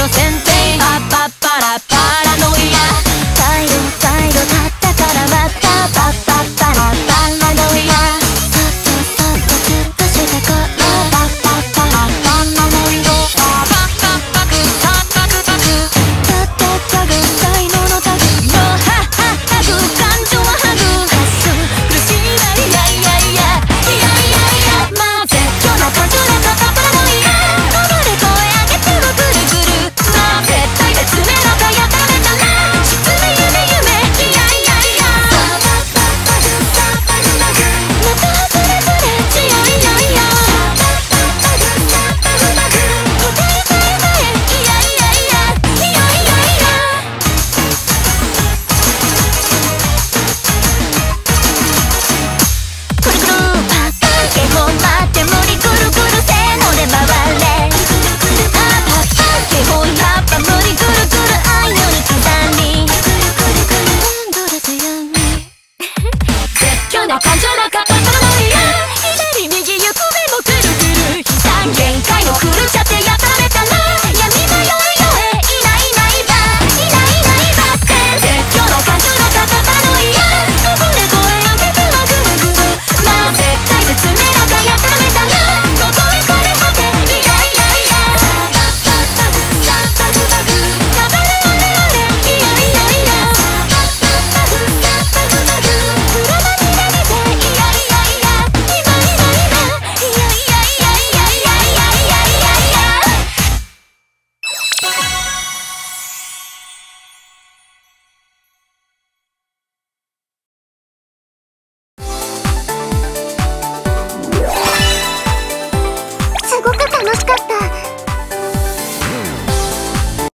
路線と